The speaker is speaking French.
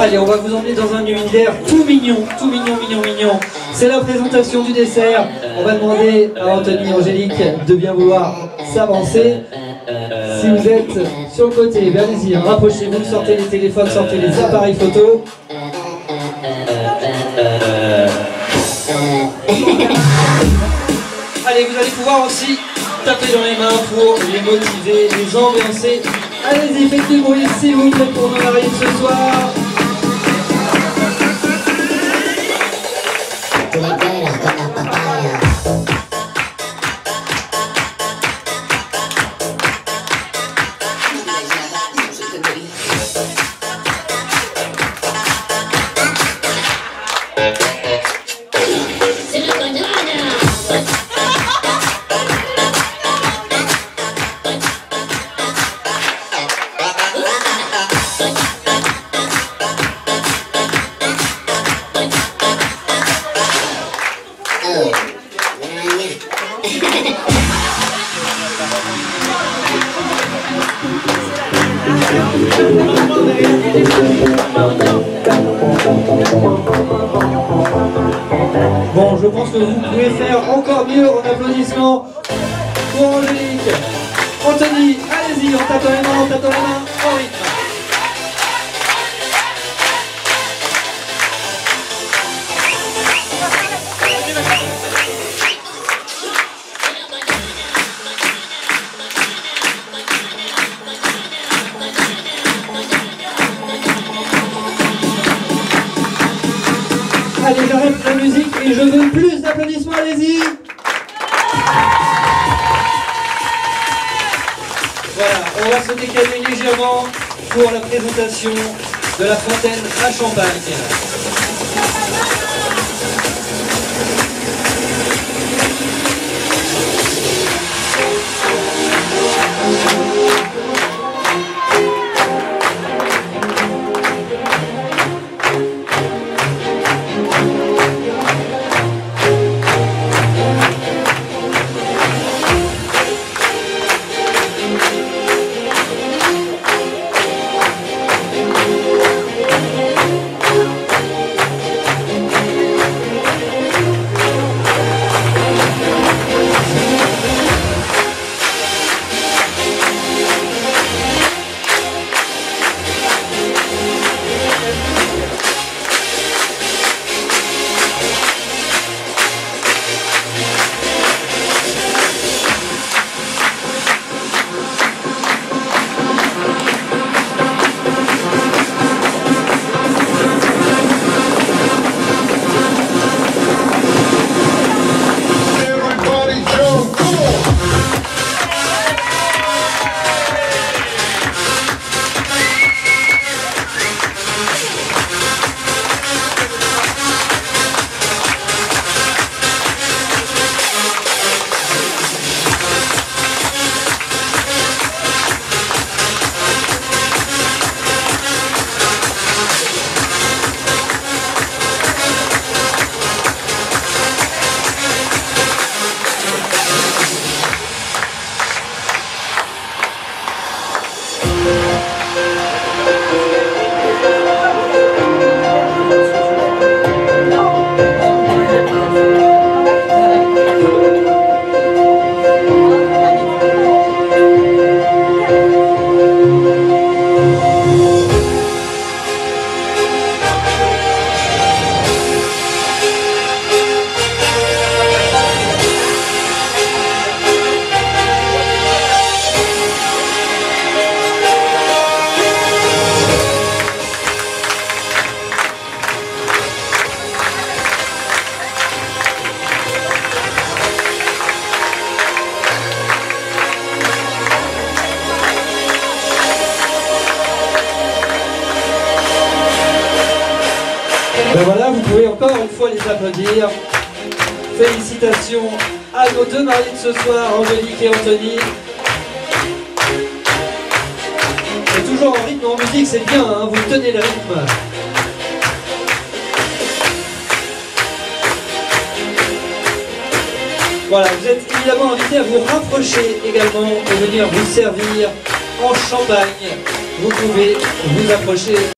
Allez, on va vous emmener dans un univers tout mignon, tout mignon, mignon, mignon. C'est la présentation du dessert. On va demander à Anthony et Angélique de bien vouloir s'avancer. Si vous êtes sur le côté, ben allez-y, rapprochez-vous, sortez les téléphones, sortez les appareils photo. Allez, vous allez pouvoir aussi taper dans les mains pour les motiver, les ambiancer. Allez-y, faites du bruit s'il vous plaît pour nos mariés ce soir. Bon, je pense que vous pouvez faire encore mieux en applaudissements pour Angélique. Anthony, allez-y, on tape les mains, on les mains. Allez, j'arrête la musique et je veux plus d'applaudissements, allez-y Voilà, on va se décaler légèrement pour la présentation de la fontaine à champagne. Ben voilà, vous pouvez encore une fois les applaudir. Félicitations à nos deux maris de ce soir, Angélique et Anthony. C'est toujours en rythme en musique, c'est bien, hein vous tenez le rythme. Voilà, vous êtes évidemment invités à vous rapprocher également et venir vous servir en champagne. Vous pouvez vous approcher.